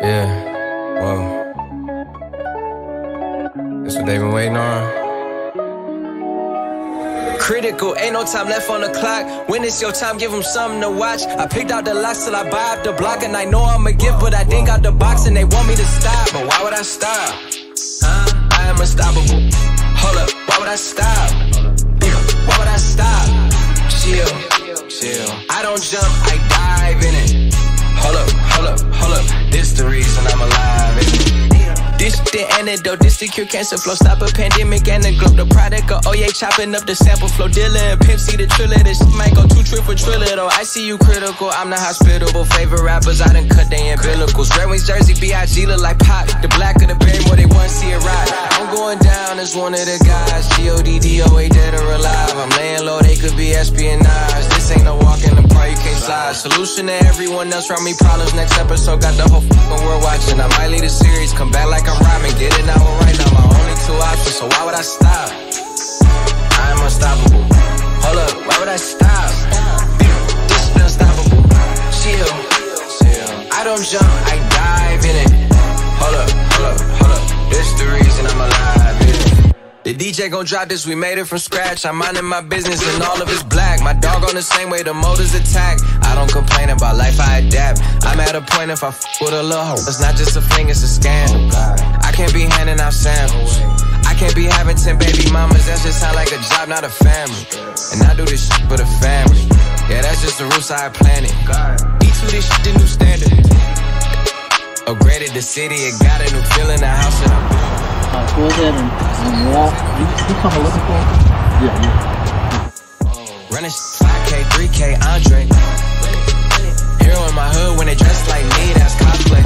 Yeah, whoa. That's what they've been waiting on. Critical, ain't no time left on the clock. When it's your time, give them something to watch. I picked out the locks till I buy up the block, and I know I'm a gift, but I didn't got the box, and they want me to stop. But why would I stop? Huh? I am unstoppable. Hold up, why would I stop? Jump, I dive in it. Hold up, hold up, hold up. This the reason I'm alive. This the antidote, this the cure cancer flow. Stop a pandemic and the globe. The product of oh yeah, chopping up the sample flow. Dealer and Pimp C the triller. This shit might go two trip for triller though. I see you critical, I'm the hospitable. Favorite rappers, I done cut they umbilicals. Red Wings jersey, B.I.G. look like pop. The black of the berry, more they want to see it ride. I'm going down as one of the guys. G-O-D-D-O-A dead or alive. I'm laying low, they could be espionage. Solution to everyone else around me problems. Next episode got the whole fucking world watching. I might lead a series, come back like I'm rhyming. Get it now right now, my only two options. So why would I stop? I'm unstoppable. Hold up, why would I stop? This is unstoppable. Chill. I don't jump, I The DJ gon' drop this, we made it from scratch. I'm minding my business and all of it's black. My dog on the same way, the motors attack. I don't complain about life, I adapt. I'm at a point if I f with a little hoe. It's not just a fling, it's a scandal. I can't be handing out samples. I can't be having 10 baby mamas, that's just sound like a job, not a family. And I do this shit for the family. Yeah, that's just the roots I planted. E2, this shit the new standard. Upgraded the city, it got a new feeling, the house that I'm Uh, go and, and walk. You, you come looking for me? Yeah, yeah. Running 5K, 3K, Andre. Hero in my hood when they dress like me, that's cosplay.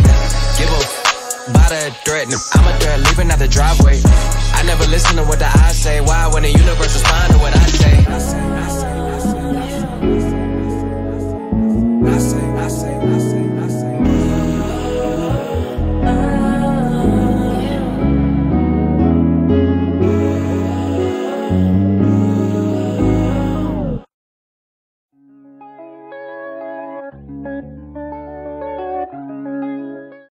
Give a by the threat, I'm a threat leaving out the driveway. I never listen to what the